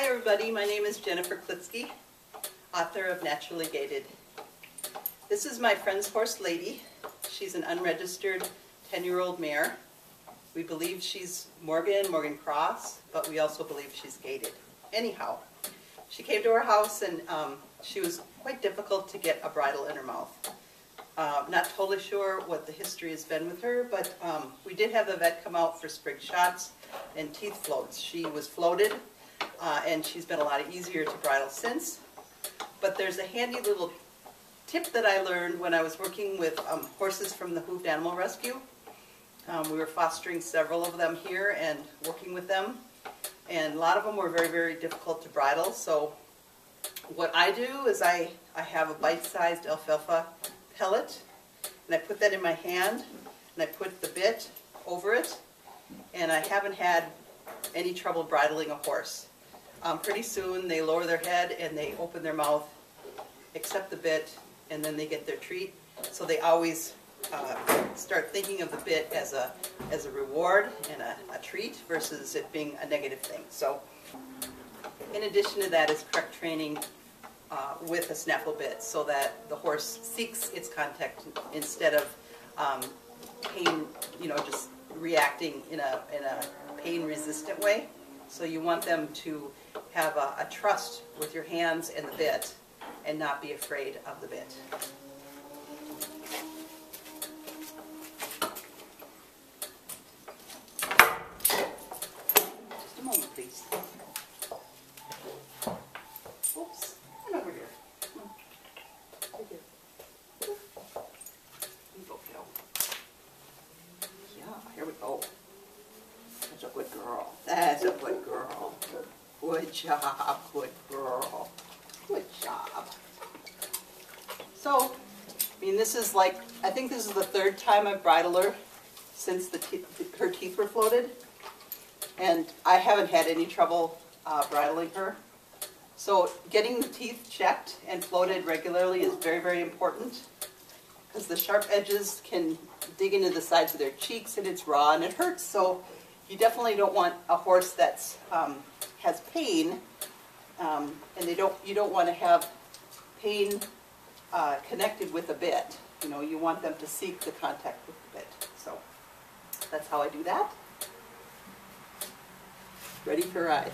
Hi everybody, my name is Jennifer Klitsie, author of Naturally Gaited. This is my friend's horse Lady. She's an unregistered 10-year-old mare. We believe she's Morgan, Morgan Cross, but we also believe she's gaited. Anyhow, she came to our house and um, she was quite difficult to get a bridle in her mouth. Uh, not totally sure what the history has been with her, but um, we did have the vet come out for sprig shots and teeth floats. She was floated, uh, and she's been a lot easier to bridle since. But there's a handy little tip that I learned when I was working with um, horses from the Hooved Animal Rescue. Um, we were fostering several of them here and working with them. And a lot of them were very, very difficult to bridle. So what I do is I, I have a bite-sized alfalfa pellet, and I put that in my hand, and I put the bit over it, and I haven't had any trouble bridling a horse. Um, pretty soon they lower their head and they open their mouth, accept the bit, and then they get their treat. So they always uh, start thinking of the bit as a as a reward and a, a treat versus it being a negative thing. So in addition to that is correct training uh, with a snaffle bit so that the horse seeks its contact instead of um, pain, you know, just reacting in a, in a pain resistant way. So you want them to have a, a trust with your hands and the bit and not be afraid of the bit. Just a moment, please. Oops, come over here. Come on. Right here. You go, kiddo. Yeah, here we go. That's a good girl. That's a good girl. Good job, good girl. Good job. So, I mean, this is like, I think this is the third time I've bridled her since the her teeth were floated. And I haven't had any trouble uh, bridling her. So getting the teeth checked and floated regularly is very, very important because the sharp edges can dig into the sides of their cheeks and it's raw and it hurts. So you definitely don't want a horse that's um, has pain, um, and they don't. You don't want to have pain uh, connected with a bit. You know, you want them to seek the contact with the bit. So that's how I do that. Ready for ride.